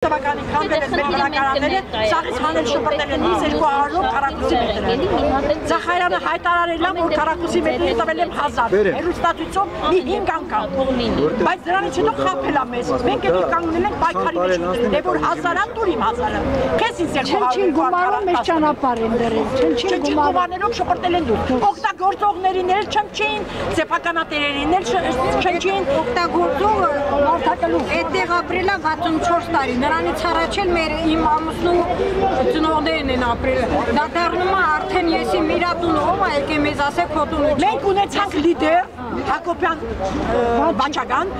Տվականի քանդել են մեր վրակարանները, սաղից հանել շպրտել են 200 քառակուսի մետր։ Զախարյանը հայտարարել է, որ քառակուսի մետրի տվել եմ 1000։ Հերոստատույցով մի 5 անգամ։ Բայց դրանից հետո խափել է մեզ։ Մենք էլ կանգնել ենք պայքարի մեջ, դե որ 1000-ա դուր իմ 1000-ը։ Քեզ ինձ 200 Չնչին գումարով մեր ճանապարհ են դրել։ Չնչին գումարներով շպրտել են դուր։ Օգտագործողներին էլ չնչին, սեփականատերերին էլ չնչին։ օգտագործողը մարդակալու այդտեղ ապրելա 64 տարի նրանից առաջ էլ մեր իմ ամուսնու ծնողներն են ապրել դա դառնում է արդեն եսի միրատուն ով է եկե մեզ ասե քո տունը Մենք ունեցանք լիդեր Հակոբյան Բաչական,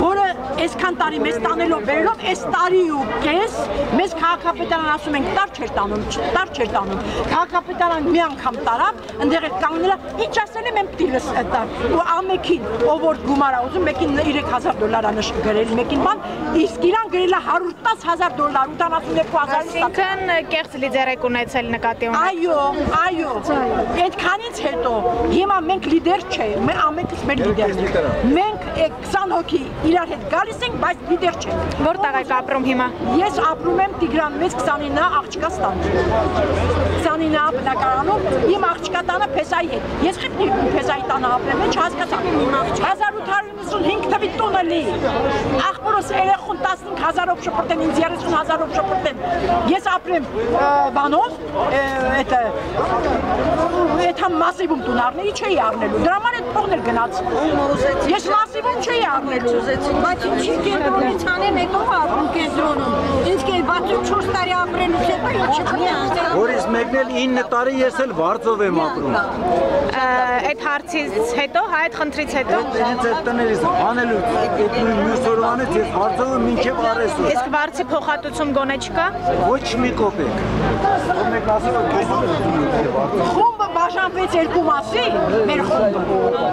որը այսքան տարի մեզ տանելով վերելով, այս տարի ու կես մեզ քաղաքապետարան ասում ենք տար չէր տանում, տար չէր տանում։ Քաղաքապետարան մի անգամ տարավ, ընդեղ էլ կանգնելա, ինչ ասել եմ եմ տիրս տար։ Ու ամեկին, ով որ գումար ա ուզում, մեկին 3000 դոլար ա նշ գրել, մեկին բան, իսկ իրան գրել է 110000 դոլար, 72000 Այսինքն կեղծ լիդեր եք ունեցել նկատի ունի։ Այո, այո։ Այդքանից հետո հիմա մենք լիդեր չէ, մեր ամենքս մեր լիդերն ենք։ Մենք 20 հոգի իրար հետ գալիս ենք, բայց դիտեր չենք։ Որտեղ եք ապրում հիմա։ Ես ապրում եմ Տիգրան մեծ 29 աղջկա ստանում։ 29 բնակարանում, իմ աղջկա տանը Փեսայի հետ։ Ես խիպնի Փեսայի տանը ապրեմ, ինչ հասկացա։ 1895 թվի տունը լի։ Ախպորս երեխուն 15000-ով շփրտեն, ինձ 30000-ով շփրտեն։ Ես ապրեմ բանով, այդ համ մասիվում տուն առնեի չէի առնելու։ Դրա համար այդ փողն էլ գնաց։ Ես մասիվում չէի առնելու։ բայց ինչի կենտրոնից անեն հետո ապրում կենտրոնում ինձ կե 64 տարի ապրելուց հետո ինչի կնի Որից մեկն էլ 9 տարի ես էլ Վարձով եմ ապրում։ Այդ հարցից հետո, հա, այդ խնդրից հետո Հենց այդ տներից անելու այդ մյուս օրվանից ես Վարձովը մինչև առեսու։ իսկ վարձի փոխհատուցում գոնե չկա։ Ոչ մի կոպեկ։ Ո մեկ ասել Վարձով։ Խումբը բաժանվեց երկու մասի, մեր խումբը։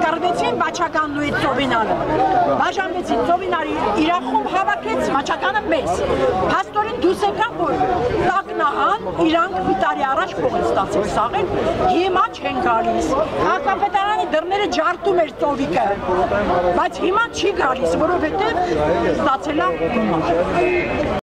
Կռվեցին Բաչականն ու այդ Ծովինարը։ Բաժանվեցին Ծովինարը իր խումբ հավաքեց Բաչականը մեզ։ Փաստորեն դուս եկան որ տակնահան իրանք մի տարի առաջ փող են ստացել սաղեն, հիմա չեն գալիս։ Հակապետարանի դռները ջարդում էր Ծովիկը, բայց հիմա չի գալիս, որովհետև ստացել է գումար։